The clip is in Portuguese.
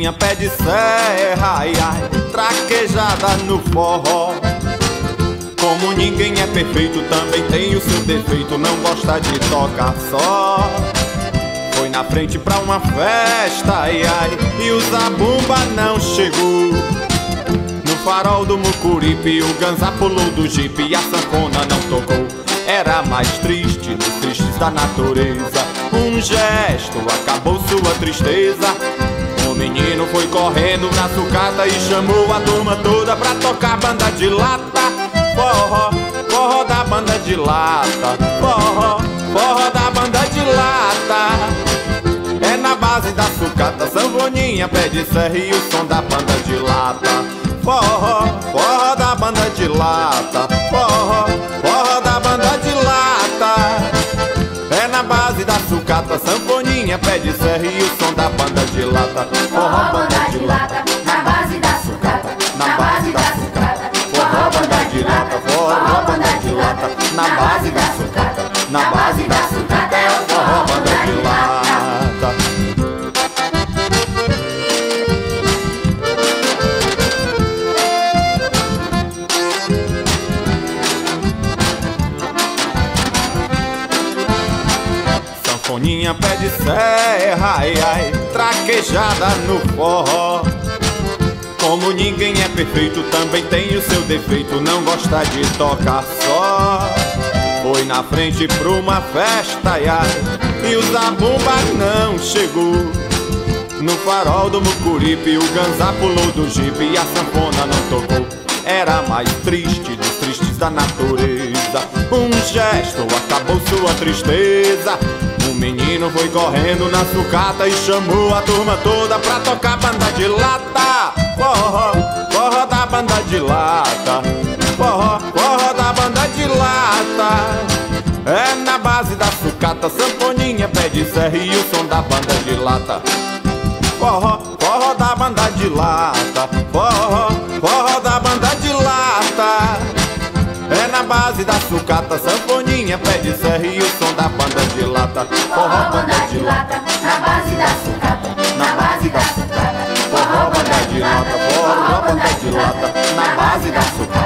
sanfoninha pé de serra, ai ai, traquejada no forró. Como ninguém é perfeito, também tem o seu defeito, não gosta de tocar só. Foi na frente pra uma festa, ai ai, e o zabumba não chegou. No farol do Mucuripe, o ganza pulou do jipe e a sanfona não tocou. Era mais triste dos tristes da natureza. Um gesto acabou sua tristeza. Foi correndo na sucata e chamou a turma toda pra tocar banda de lata. Forró, forró da banda de lata. Forró, forró da banda de lata. É na base da sucata, sanfoninha, pé de serra e o som da banda de lata. Forró, forró da banda de lata. Forró, forró da banda de lata. É na base da sucata, sanfoninha, pé de serra e de lata. Forró, banda de lata, Sanfoninha pé de serra, ai ai, traquejada no forró. Como ninguém é perfeito, também tem o seu defeito, não gosta de tocar só. Foi na frente pra uma festa, ai ai, e o zabumba não chegou. No farol do Mucuripe, o ganza pulou do jipe e a sanfona não tocou. Era mais triste dos tristes da natureza. Um gesto acabou sua tristeza. O menino foi correndo na sucata e chamou a turma toda pra tocar banda de lata. Forró, forró da banda de lata. Forró, forró da banda de lata. É na base da sucata, sanfoninha, pé de serra e o som da banda de lata. Forró, forró da banda de lata. Forró, forró da banda de lata. É na base da sucata, sanfoninha, pé de serra e o som da banda de lata. Forró, banda de lata, na base da sucata, na base da sucata. Forró, banda de lata, forró, banda de lata. Na base da sucata,